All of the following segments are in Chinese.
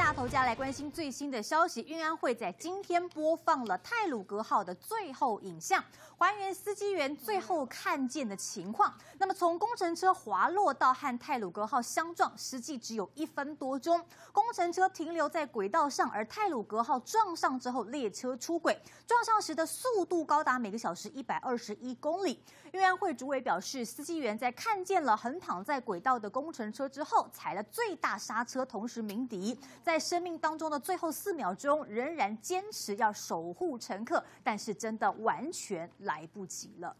大头家来关心最新的消息。运安会在今天播放了泰鲁格号的最后影像，还原司机员最后看见的情况。那么从工程车滑落到和泰鲁格号相撞，实际只有一分多钟。工程车停留在轨道上，而泰鲁格号撞上之后，列车出轨，撞上时的速度高达每个小时一百二十一公里。运安会主委表示，司机员在看见了横躺在轨道的工程车之后，踩了最大刹车，同时鸣笛。在生命当中的最后四秒钟，仍然坚持要守护乘客，但是真的完全来不及了。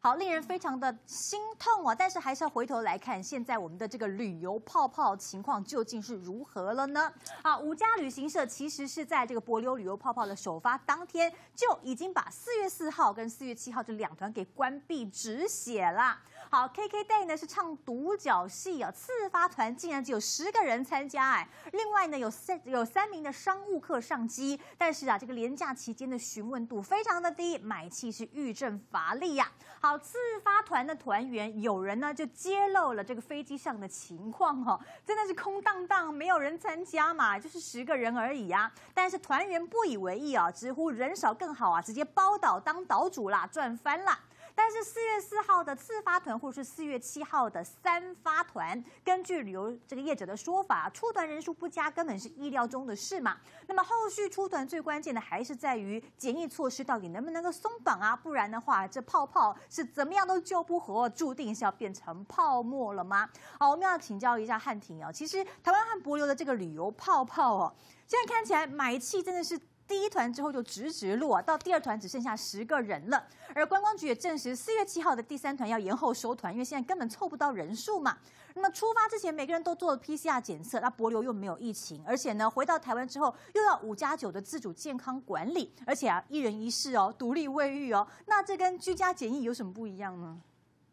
好，令人非常的心痛啊！但是还是要回头来看，现在我们的这个旅游泡泡情况究竟是如何了呢？好，五家旅行社其实是在这个博流旅游泡泡的首发当天就已经把四月四号跟四月七号这两团给关闭止血了。好，KK Day 呢是唱独角戏啊，次发团竟然只有十个人参加哎。另外呢有三有三名的商务客上机，但是啊这个廉价期间的询问度非常的低，买气是遇阵乏力呀。好，自发团的团员有人呢就揭露了这个飞机上的情况哦，真的是空荡荡，没有人参加嘛，就是十个人而已呀。但是团员不以为意啊，直呼人少更好啊，直接包岛当岛主啦，赚翻啦。但是四月四号的次发团，或者是四月七号的三发团，根据旅游这个业者的说法，出团人数不佳，根本是意料中的事嘛。那么后续出团最关键的还是在于检疫措施到底能不能够松绑啊？不然的话，这泡泡是怎么样都救不活，注定是要变成泡沫了吗？好，我们要请教一下汉庭哦。其实台湾和博流的这个旅游泡泡哦，现在看起来买气真的是。第一团之后就直直落，到第二团只剩下十个人了。而观光局也证实，四月七号的第三团要延后收团，因为现在根本凑不到人数嘛。那么出发之前，每个人都做了 PCR 检测，那博流又没有疫情，而且呢，回到台湾之后又要五加九的自主健康管理，而且啊，一人一室哦，独立卫浴哦，那这跟居家检疫有什么不一样呢？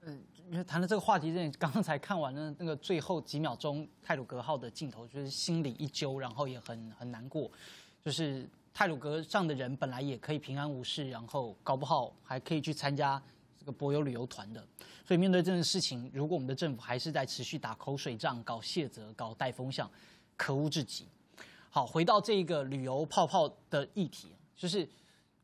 嗯，因为谈了这个话题之前，刚刚才看完了那个最后几秒钟泰鲁格号的镜头，就是心里一揪，然后也很很难过，就是。泰鲁格上的人本来也可以平安无事，然后搞不好还可以去参加这个博游旅游团的。所以面对这件事情，如果我们的政府还是在持续打口水仗、搞卸责、搞带风向，可恶至极。好，回到这个旅游泡泡的议题，就是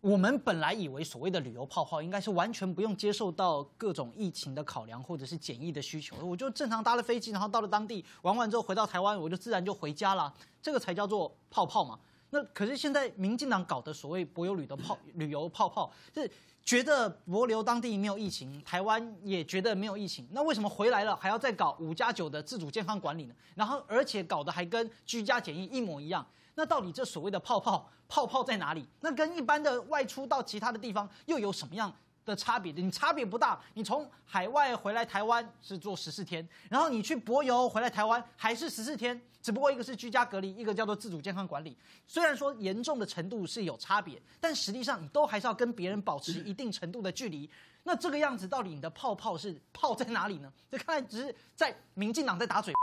我们本来以为所谓的旅游泡泡应该是完全不用接受到各种疫情的考量或者是检疫的需求，我就正常搭了飞机，然后到了当地玩完之后回到台湾，我就自然就回家了，这个才叫做泡泡嘛。那可是现在民进党搞的所谓博游旅的泡 旅游泡泡，是觉得博流当地没有疫情，台湾也觉得没有疫情，那为什么回来了还要再搞五加九的自主健康管理呢？然后而且搞得还跟居家检疫一模一样，那到底这所谓的泡泡泡泡在哪里？那跟一般的外出到其他的地方又有什么样？的差别，你差别不大。你从海外回来台湾是做十四天，然后你去博游回来台湾还是十四天，只不过一个是居家隔离，一个叫做自主健康管理。虽然说严重的程度是有差别，但实际上你都还是要跟别人保持一定程度的距离。那这个样子，到底你的泡泡是泡在哪里呢？这看来只是在民进党在打嘴。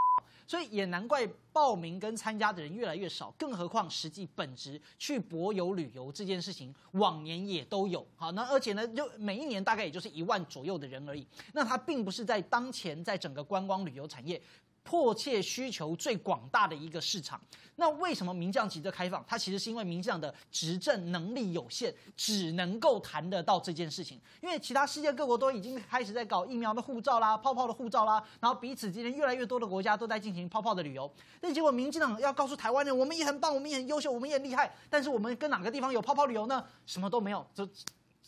所以也难怪报名跟参加的人越来越少，更何况实际本职去博游旅游这件事情，往年也都有。好，那而且呢，就每一年大概也就是一万左右的人而已。那它并不是在当前在整个观光旅游产业。迫切需求最广大的一个市场，那为什么民将急着开放？它其实是因为民将的执政能力有限，只能够谈得到这件事情。因为其他世界各国都已经开始在搞疫苗的护照啦、泡泡的护照啦，然后彼此之间越来越多的国家都在进行泡泡的旅游。那结果民进党要告诉台湾人，我们也很棒，我们也很优秀，我们也很厉害，但是我们跟哪个地方有泡泡旅游呢？什么都没有，就。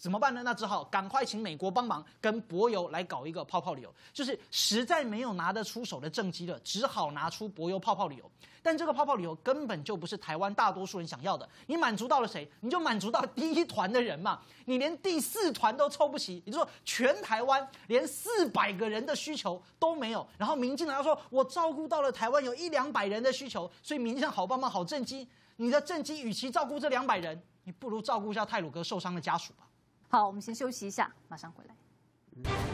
怎么办呢？那只好赶快请美国帮忙，跟博油来搞一个泡泡旅游。就是实在没有拿得出手的政绩了，只好拿出博油泡泡旅游。但这个泡泡旅游根本就不是台湾大多数人想要的。你满足到了谁？你就满足到第一团的人嘛。你连第四团都凑不齐，也就是说全台湾连四百个人的需求都没有。然后民进党要说，我照顾到了台湾有一两百人的需求，所以民进党好帮忙好政绩。你的政绩与其照顾这两百人，你不如照顾一下泰鲁格受伤的家属吧。好，我们先休息一下，马上回来。